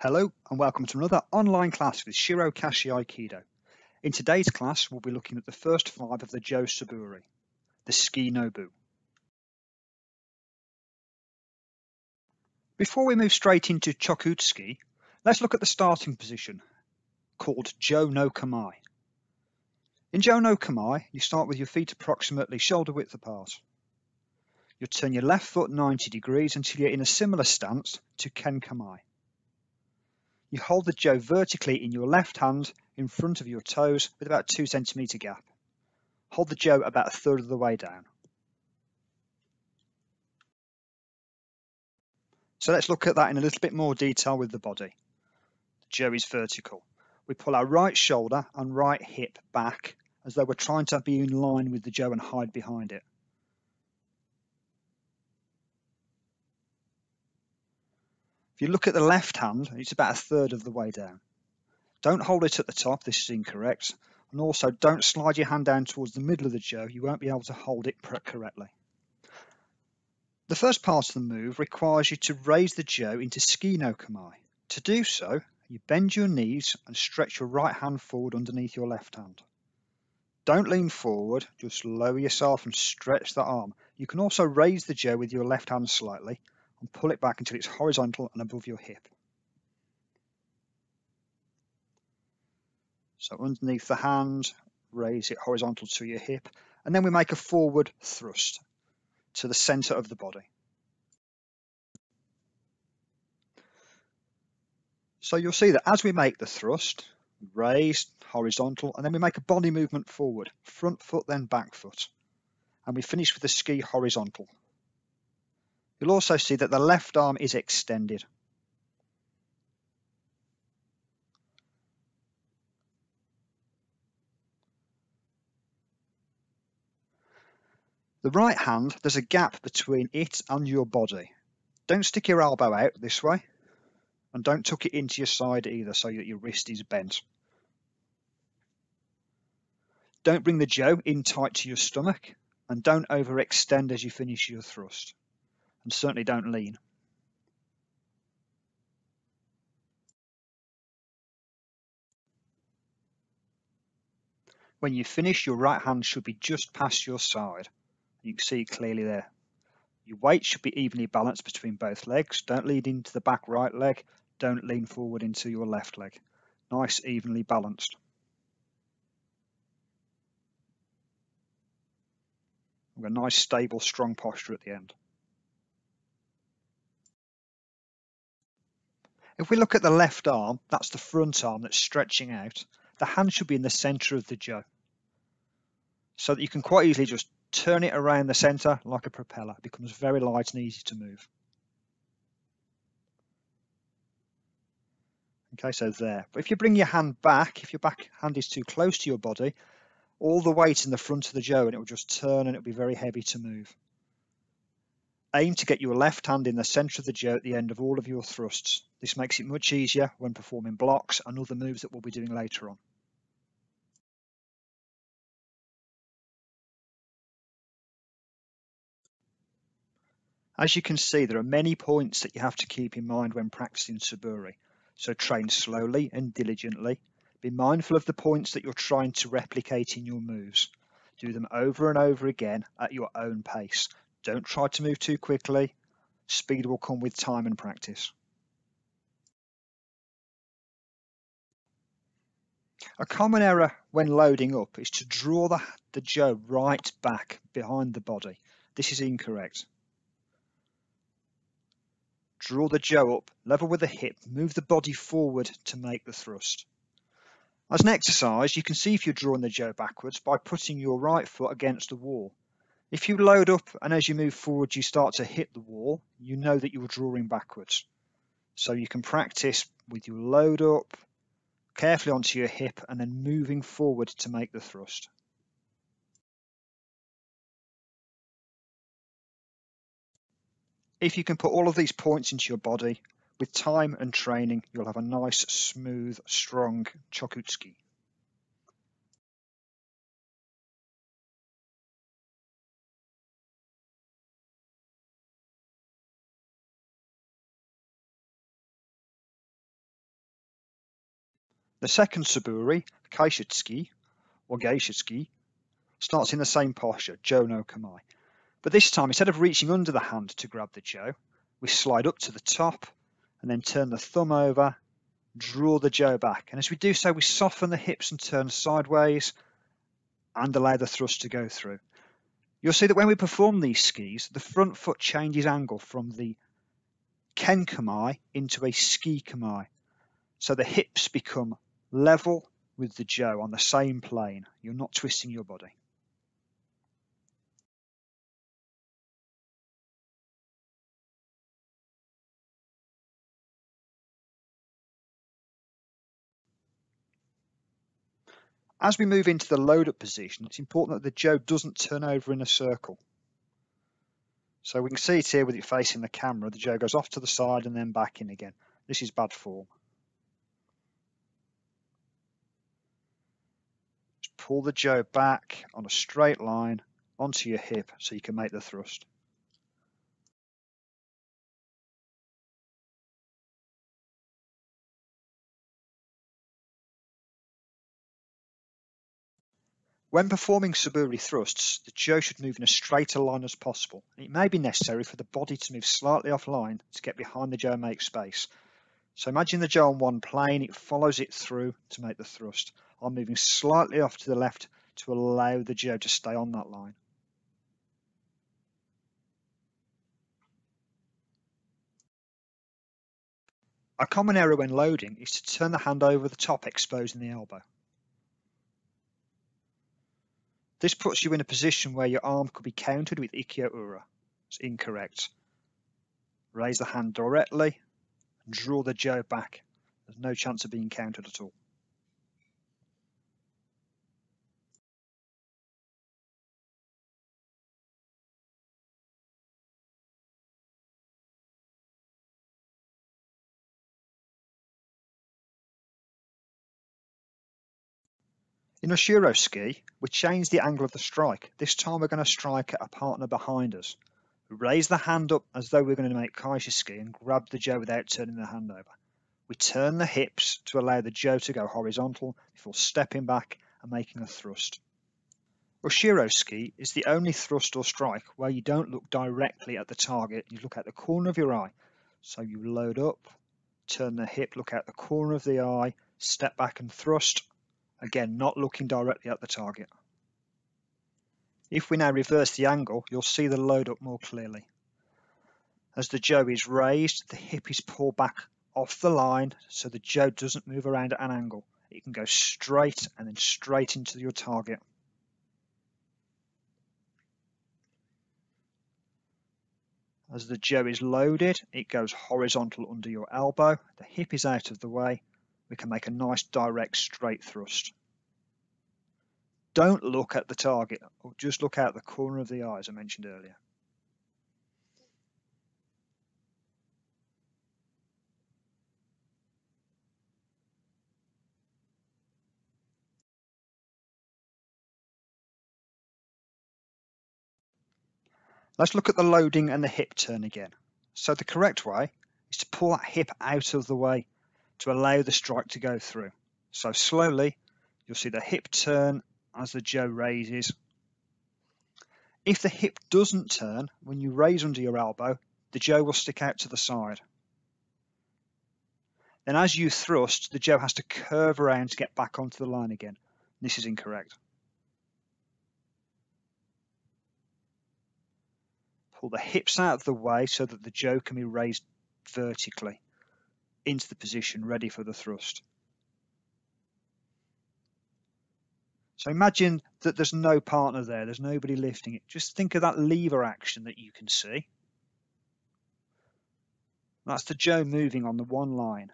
Hello and welcome to another online class with Shiro Kashi Aikido. In today's class, we'll be looking at the first five of the Jo Suburi, the Tsuki no Bu. Before we move straight into Chokutsuki, let's look at the starting position, called Jo no Kamae. In Jo no Kamae, you start with your feet approximately shoulder width apart. You'll turn your left foot 90 degrees until you're in a similar stance to Ken Kamae. You hold the Jo vertically in your left hand in front of your toes with about 2 centimeter gap. Hold the Jo about a third of the way down. So let's look at that in a little bit more detail with the body. The Jo is vertical. We pull our right shoulder and right hip back as though we're trying to be in line with the Jo and hide behind it. If you look at the left hand, it's about a third of the way down. Don't hold it at the top, this is incorrect. And also don't slide your hand down towards the middle of the Jo, you won't be able to hold it correctly. The first part of the move requires you to raise the Jo into tsuki no kamae. To do so, you bend your knees and stretch your right hand forward underneath your left hand. Don't lean forward, just lower yourself and stretch the arm. You can also raise the Jo with your left hand slightly and pull it back until it's horizontal and above your hip. So underneath the hand, raise it horizontal to your hip, and then we make a forward thrust to the center of the body. So you'll see that as we make the thrust, raise, horizontal, and then we make a body movement forward, front foot, then back foot. And we finish with the ski horizontal. You'll also see that the left arm is extended. The right hand, there's a gap between it and your body. Don't stick your elbow out this way and don't tuck it into your side either so that your wrist is bent. Don't bring the Jo in tight to your stomach and don't overextend as you finish your thrust and certainly don't lean. When you finish, your right hand should be just past your side. You can see it clearly there. Your weight should be evenly balanced between both legs. Don't lean into the back right leg. Don't lean forward into your left leg. Nice, evenly balanced. We've got a nice, stable, strong posture at the end. If we look at the left arm, that's the front arm that's stretching out. The hand should be in the center of the Jo. So that you can quite easily just turn it around the center like a propeller. It becomes very light and easy to move. Okay, so there. But if you bring your hand back, if your back hand is too close to your body, all the weight in the front of the Jo and it will just turn and it will be very heavy to move. Aim to get your left hand in the center of the Jo at the end of all of your thrusts. This makes it much easier when performing blocks and other moves that we'll be doing later on. As you can see, there are many points that you have to keep in mind when practicing Suburi. So train slowly and diligently. Be mindful of the points that you're trying to replicate in your moves. Do them over and over again at your own pace. Don't try to move too quickly. Speed will come with time and practice. A common error when loading up is to draw the, the Jo right back behind the body. This is incorrect. Draw the Jo up, level with the hip, move the body forward to make the thrust. As an exercise, you can see if you're drawing the Jo backwards by putting your right foot against the wall. If you load up and as you move forward you start to hit the wall, you know that you're drawing backwards. So you can practice with your load up, carefully onto your hip and then moving forward to make the thrust. If you can put all of these points into your body, with time and training, you'll have a nice, smooth, strong chokutsuki. The second Suburi, Kaeshitsuki, or Gaeshitsuki, starts in the same posture, Jo no Kamae. But this time, instead of reaching under the hand to grab the Jo, we slide up to the top and then turn the thumb over, draw the Jo back. And as we do so, we soften the hips and turn sideways and allow the thrust to go through. You'll see that when we perform these skis, the front foot changes angle from the ken kamae into a tsuki kamae. So the hips become level with the Jo on the same plane. You're not twisting your body. As we move into the load up position, it's important that the Jo doesn't turn over in a circle. So we can see it here with it facing the camera. The Jo goes off to the side and then back in again. This is bad form. Just pull the Jo back on a straight line onto your hip so you can make the thrust. When performing Suburi thrusts, the Jo should move in a straighter line as possible. It may be necessary for the body to move slightly offline to get behind the Jo and make space. So imagine the Jo on one plane, it follows it through to make the thrust. I'm moving slightly off to the left to allow the Jo to stay on that line. A common error when loading is to turn the hand over the top exposing the elbow. This puts you in a position where your arm could be countered with Ikkyo Ura. It's incorrect. Raise the hand directly and draw the Jo back. There's no chance of being countered at all. In Ushiro tsuki, we change the angle of the strike. This time we're going to strike at a partner behind us. Raise the hand up as though we're going to make Kaeshi tsuki and grab the Jo without turning the hand over. We turn the hips to allow the Jo to go horizontal before stepping back and making a thrust. Ushiro tsuki is the only thrust or strike where you don't look directly at the target, you look at the corner of your eye. So you load up, turn the hip, look out the corner of the eye, step back and thrust, Again, not looking directly at the target. If we now reverse the angle, you'll see the load up more clearly. As the Jo is raised, the hip is pulled back off the line so the Jo doesn't move around at an angle. It can go straight and then straight into your target. As the Jo is loaded, it goes horizontal under your elbow, the hip is out of the way, we can make a nice direct straight thrust. Don't look at the target, or just look out the corner of the eye as I mentioned earlier. Let's look at the loading and the hip turn again. So the correct way is to pull that hip out of the way to allow the strike to go through. So slowly, you'll see the hip turn as the Jo raises. If the hip doesn't turn, when you raise under your elbow, the Jo will stick out to the side. Then as you thrust, the Jo has to curve around to get back onto the line again. This is incorrect. Pull the hips out of the way so that the Jo can be raised vertically into the position ready for the thrust. So imagine that there's no partner there, there's nobody lifting it. Just think of that lever action that you can see. That's the Jo moving on the one line.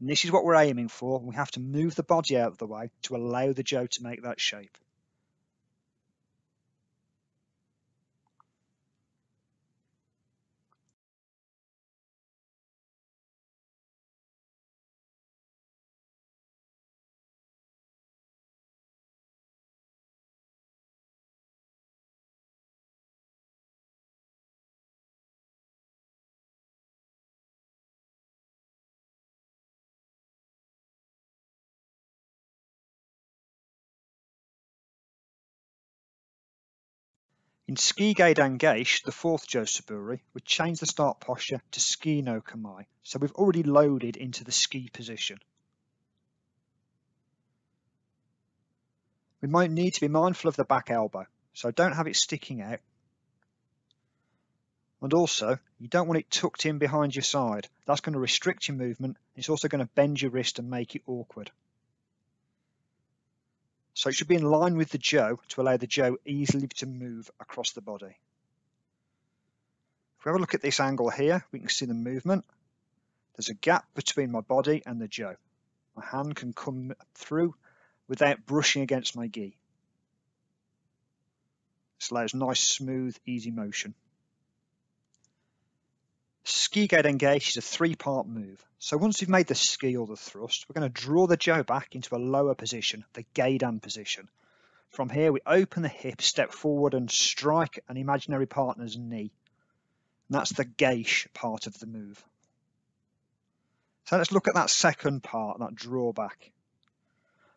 And this is what we're aiming for. We have to move the body out of the way to allow the Jo to make that shape. In Tsuki Gedan Gaeshi, the fourth Jo Suburi, we change the start posture to Tsuki no Kamae. So we've already loaded into the ski position. We might need to be mindful of the back elbow, so don't have it sticking out. And also, you don't want it tucked in behind your side. That's going to restrict your movement. It's also going to bend your wrist and make it awkward. So it should be in line with the Jo to allow the Jo easily to move across the body. If we have a look at this angle here, we can see the movement. There's a gap between my body and the Jo. My hand can come through without brushing against my gi. This allows nice, smooth, easy motion. Tsuki Gedan Gaeshi is a three-part move. So once we've made the ski or the thrust, we're going to draw the Jo back into a lower position, the Gedan position. From here, we open the hip, step forward and strike an imaginary partner's knee. And that's the Geish part of the move. So let's look at that second part, that drawback.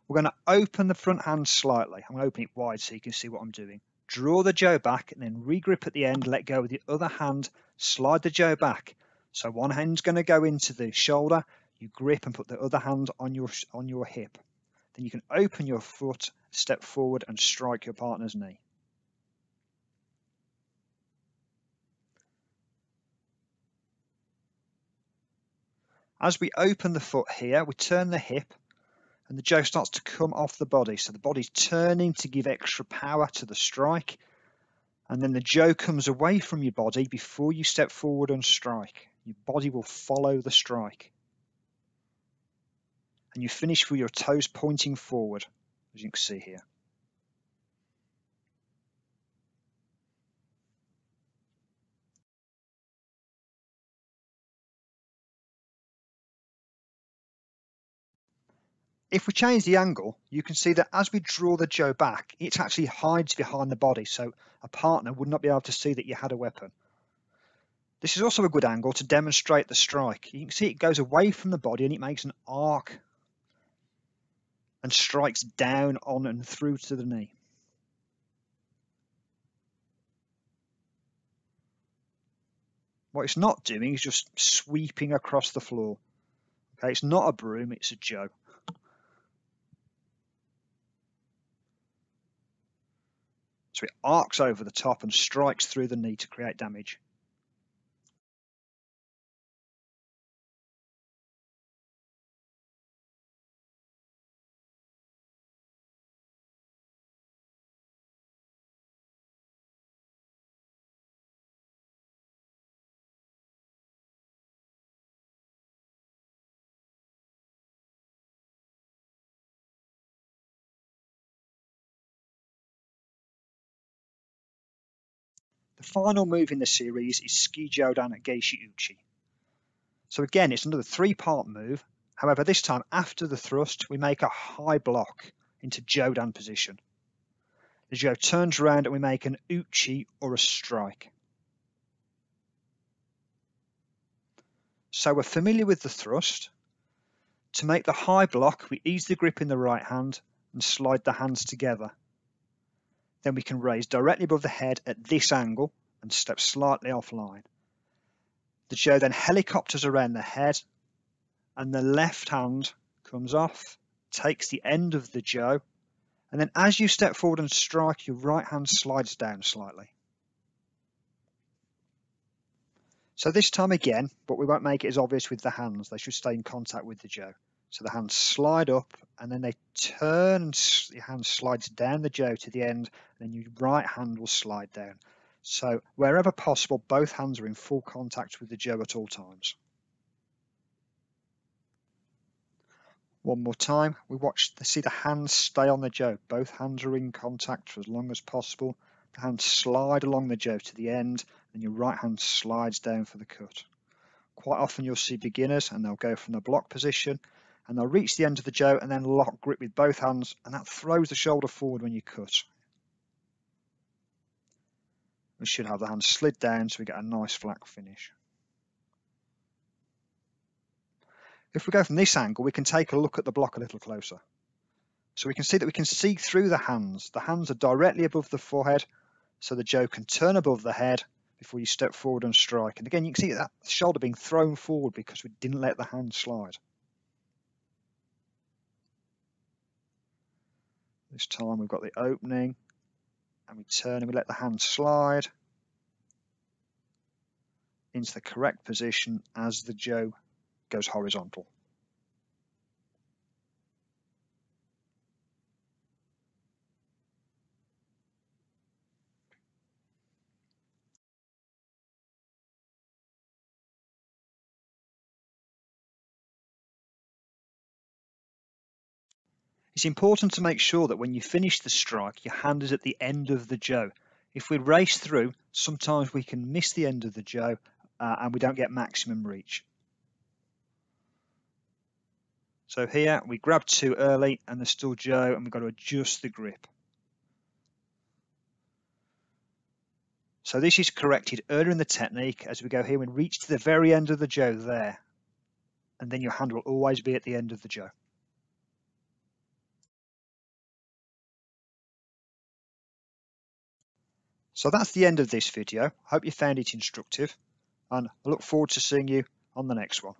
We're going to open the front hand slightly. I'm going to open it wide so you can see what I'm doing. Draw the Jo back and then regrip at the end, let go with the other hand, slide the Jo back. So one hand's going to go into the shoulder, you grip and put the other hand on your on your hip. Then you can open your foot, step forward and strike your partner's knee. As we open the foot here, we turn the hip and the Jo starts to come off the body. So the body's turning to give extra power to the strike. And then the Jo comes away from your body before you step forward and strike. Your body will follow the strike. And you finish with your toes pointing forward, as you can see here. If we change the angle, you can see that as we draw the Jo back, it actually hides behind the body, so a partner would not be able to see that you had a weapon. This is also a good angle to demonstrate the strike. You can see it goes away from the body and it makes an arc and strikes down on and through to the knee. What it's not doing is just sweeping across the floor. Okay, it's not a broom, it's a Jo. So it arcs over the top and strikes through the knee to create damage. The final move in the series is Tsuki Jodan at Gaeshi Uchi. So again, it's another three-part move. However, this time after the thrust, we make a high block into Jodan position. The Jo turns around and we make an Uchi or a strike. So we're familiar with the thrust. To make the high block, we ease the grip in the right hand and slide the hands together then we can raise directly above the head at this angle and step slightly offline. The Jo then helicopters around the head and the left hand comes off, takes the end of the Jo, and then as you step forward and strike, your right hand slides down slightly. So this time again, but we won't make it as obvious with the hands, they should stay in contact with the Jo. So the hands slide up and then they turn your hand slides down the Jo to the end and then your right hand will slide down. So wherever possible, both hands are in full contact with the Jo at all times. One more time, we watch, see the hands stay on the Jo. Both hands are in contact for as long as possible. The hands slide along the Jo to the end and your right hand slides down for the cut. Quite often you'll see beginners and they'll go from the block position and they'll reach the end of the Jo and then lock grip with both hands and that throws the shoulder forward when you cut. We should have the hand slid down so we get a nice flat finish. If we go from this angle, we can take a look at the block a little closer. So we can see that we can see through the hands. The hands are directly above the forehead so the Jo can turn above the head before you step forward and strike. And again, you can see that shoulder being thrown forward because we didn't let the hand slide. This time we've got the opening and we turn and we let the hand slide into the correct position as the Jo goes horizontal. It's important to make sure that when you finish the strike, your hand is at the end of the Jo. If we race through, sometimes we can miss the end of the Jo uh, and we don't get maximum reach. So here we grab too early and there's still Jo and we've got to adjust the grip. So this is corrected earlier in the technique as we go here and reach to the very end of the Jo there. And then your hand will always be at the end of the Jo. So that's the end of this video. I hope you found it instructive and I look forward to seeing you on the next one.